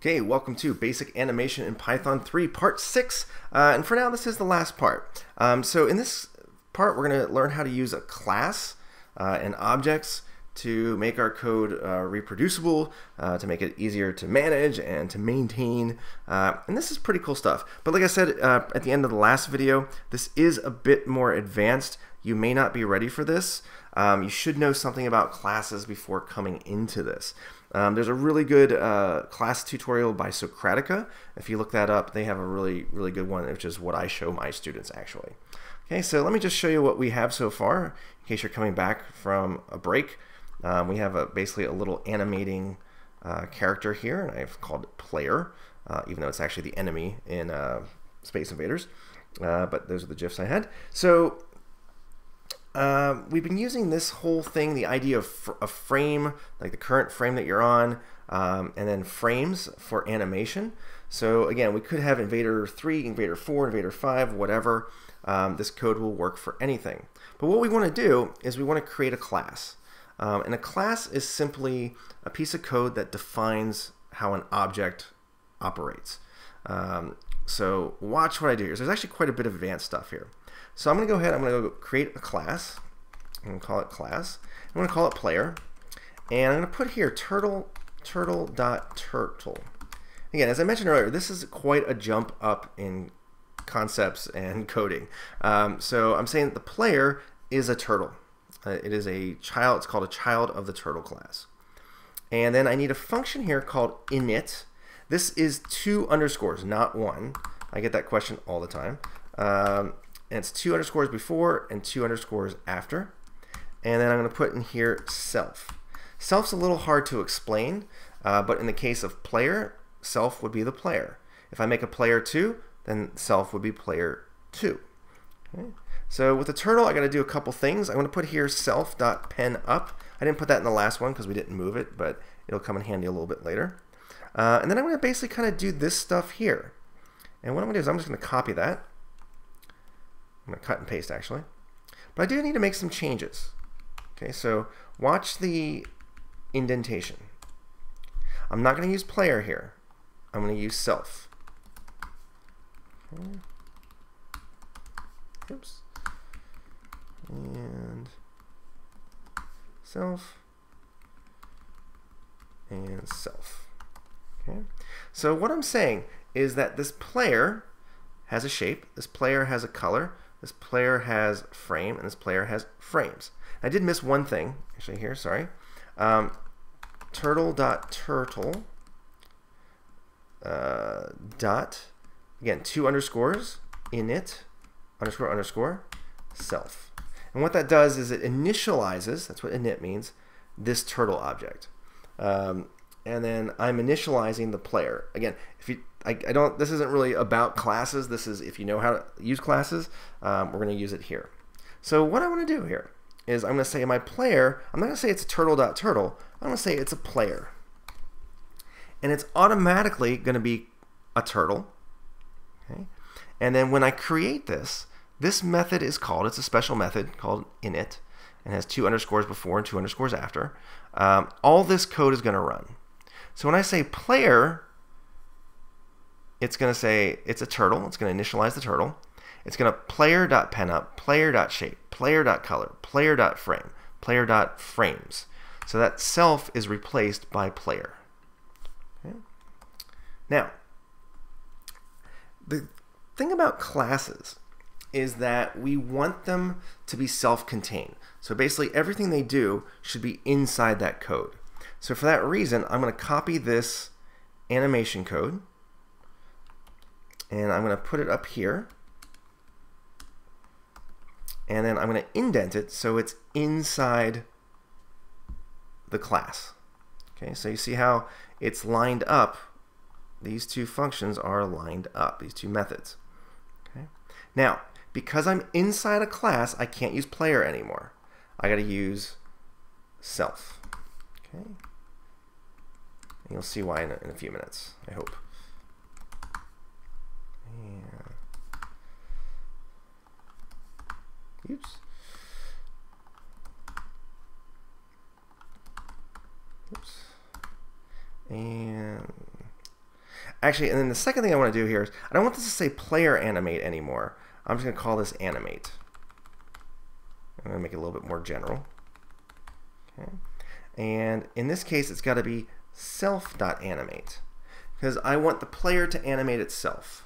Okay, welcome to Basic Animation in Python 3, Part 6. Uh, and for now, this is the last part. Um, so in this part, we're going to learn how to use a class uh, and objects to make our code uh, reproducible, uh, to make it easier to manage and to maintain. Uh, and this is pretty cool stuff. But like I said uh, at the end of the last video, this is a bit more advanced. You may not be ready for this. Um, you should know something about classes before coming into this. Um, there's a really good uh, class tutorial by Socratica. If you look that up, they have a really, really good one, which is what I show my students actually. Okay, so let me just show you what we have so far, in case you're coming back from a break. Um, we have a, basically a little animating uh, character here, and I've called it player, uh, even though it's actually the enemy in uh, Space Invaders. Uh, but those are the GIFs I had. So um, we've been using this whole thing, the idea of a frame, like the current frame that you're on, um, and then frames for animation. So again, we could have Invader 3, Invader 4, Invader 5, whatever. Um, this code will work for anything. But what we want to do is we want to create a class. Um, and a class is simply a piece of code that defines how an object operates. Um, so watch what I do here. So there's actually quite a bit of advanced stuff here. So I'm going to go ahead, I'm going to go create a class. I'm going to call it class. I'm going to call it player. And I'm going to put here turtle, turtle dot turtle. Again, as I mentioned earlier, this is quite a jump up in concepts and coding. Um, so I'm saying the player is a turtle. Uh, it is a child, it's called a child of the turtle class. And then I need a function here called init. This is two underscores, not one. I get that question all the time. Um, and it's two underscores before and two underscores after. And then I'm going to put in here self. Self's a little hard to explain, uh, but in the case of player, self would be the player. If I make a player 2, then self would be player 2. Okay. So with the turtle, I got to do a couple things. I'm going to put here self.pen up. I didn't put that in the last one because we didn't move it, but it'll come in handy a little bit later. Uh, and then I'm going to basically kind of do this stuff here. And what I'm going to do is I'm just going to copy that. I'm going to cut and paste actually. But I do need to make some changes. Okay, so watch the indentation. I'm not going to use player here. I'm going to use self. Okay. Oops. And self and self. Okay. So what I'm saying is that this player has a shape, this player has a color, this player has frame, and this player has frames. I did miss one thing, actually here, sorry. Um, turtle.turtle uh, dot, again, two underscores, init, underscore, underscore, self. And what that does is it initializes, that's what init means, this turtle object. Um, and then I'm initializing the player. Again, if you I, I, don't this isn't really about classes. This is if you know how to use classes, um, we're going to use it here. So what I want to do here is I'm going to say my player, I'm not going to say it's a turtle.turtle, turtle, I'm going to say it's a player. And it's automatically going to be a turtle. Okay? And then when I create this, this method is called, it's a special method called init, and has two underscores before and two underscores after. Um, all this code is going to run. So when I say player, it's going to say it's a turtle. It's going to initialize the turtle. It's going to player.penup, player.shape, player.color, player.frame, player.frames. So that self is replaced by player. Okay. Now, the thing about classes is that we want them to be self-contained. So basically everything they do should be inside that code. So for that reason, I'm going to copy this animation code and I'm going to put it up here. And then I'm going to indent it so it's inside the class. Okay, so you see how it's lined up. These two functions are lined up, these two methods. Okay. Now, because I'm inside a class, I can't use player anymore. I got to use self. Okay. And you'll see why in a, in a few minutes, I hope. Oops. Oops. And Actually, and then the second thing I want to do here is I don't want this to say player animate anymore. I'm just going to call this animate. I'm going to make it a little bit more general. Okay. And in this case, it's got to be self.animate because I want the player to animate itself.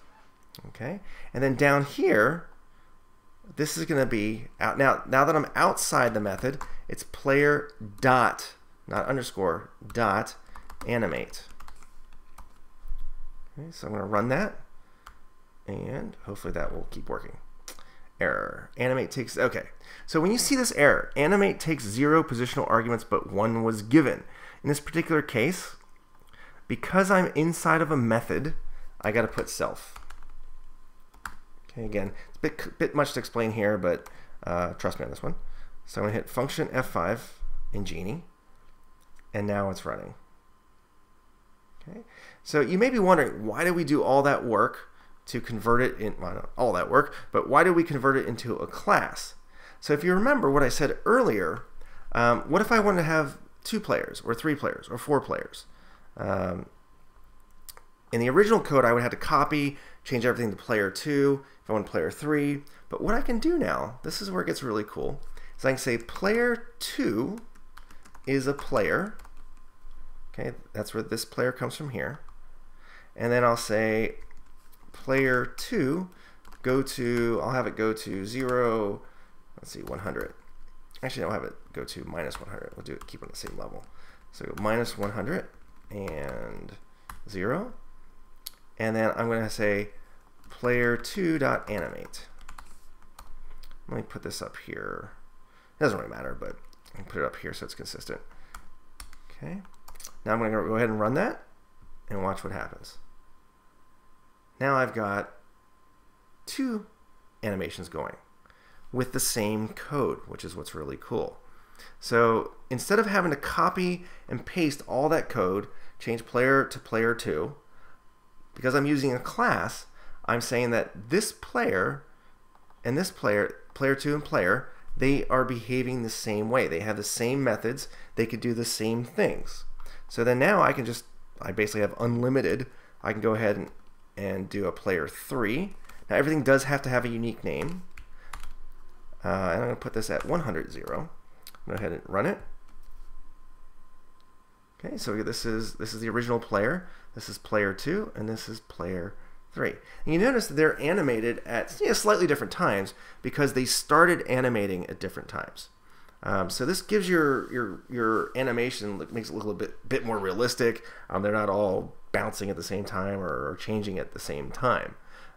Okay. And then down here, this is going to be out now. Now that I'm outside the method, it's player dot, not underscore, dot animate. Okay, so I'm going to run that, and hopefully that will keep working. Error. Animate takes, okay. So when you see this error, animate takes zero positional arguments, but one was given. In this particular case, because I'm inside of a method, I got to put self. Okay, again, it's a bit, bit much to explain here, but uh, trust me on this one. So I'm to hit function F5 in Geany, and now it's running. Okay, so you may be wondering, why did we do all that work to convert it in, well, all that work, but why do we convert it into a class? So if you remember what I said earlier, um, what if I wanted to have two players, or three players, or four players? Um, in the original code, I would have to copy, change everything to player 2, if I want player 3. But what I can do now, this is where it gets really cool, is I can say player 2 is a player. Okay, that's where this player comes from here. And then I'll say player 2 go to, I'll have it go to 0, let's see, 100. Actually, I'll have it go to minus 100. We'll do it, keep on the same level. So minus 100 and 0. And then I'm going to say player2.animate. Let me put this up here. It doesn't really matter, but I can put it up here so it's consistent. Okay. Now I'm going to go ahead and run that and watch what happens. Now I've got two animations going with the same code, which is what's really cool. So instead of having to copy and paste all that code, change player to player 2, because I'm using a class, I'm saying that this player and this player, player 2 and player, they are behaving the same way. They have the same methods. They could do the same things. So then now I can just, I basically have unlimited. I can go ahead and, and do a player 3. Now everything does have to have a unique name. Uh, and I'm going to put this at 100 0. Go ahead and run it. Okay, so this is this is the original player. This is player two, and this is player three. And you notice that they're animated at you know, slightly different times because they started animating at different times. Um, so this gives your your your animation makes it look a little bit bit more realistic. Um, they're not all bouncing at the same time or, changing at the same time.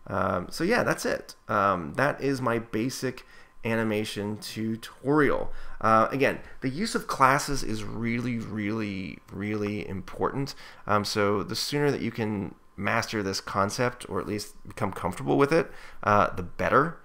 Um, so yeah, that's it. Um, that is my basic animation tutorial. Uh, again, the use of classes is really, really, really important. Um, so the sooner that you can master this concept or at least become comfortable with it, uh, the better.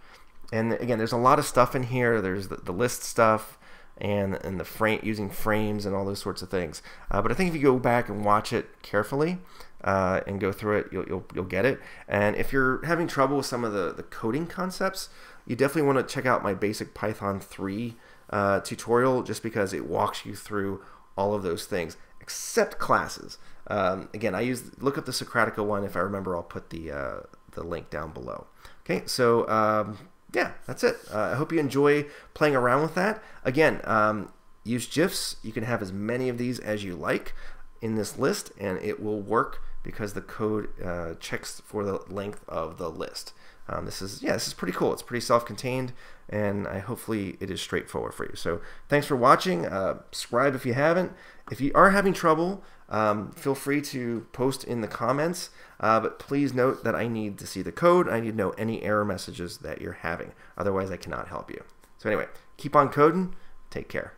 And again, there's a lot of stuff in here. There's the, the list stuff and and the frame using frames and all those sorts of things. Uh, but I think if you go back and watch it carefully uh, and go through it, you'll, you'll, you'll get it. And if you're having trouble with some of the, the coding concepts, you definitely want to check out my basic Python 3 uh, tutorial just because it walks you through all of those things except classes. Um, again, I use look up the Socratica one. If I remember, I'll put the uh, the link down below. Okay, so um, yeah, that's it. Uh, I hope you enjoy playing around with that. Again, um, use GIFs. You can have as many of these as you like in this list, and it will work because the code uh, checks for the length of the list. Um, this is yeah, this is pretty cool. It's pretty self-contained, and I hopefully it is straightforward for you. So thanks for watching. Uh, subscribe if you haven't. If you are having trouble, um, feel free to post in the comments. Uh, but please note that I need to see the code. I need to know any error messages that you're having. Otherwise, I cannot help you. So anyway, keep on coding. Take care.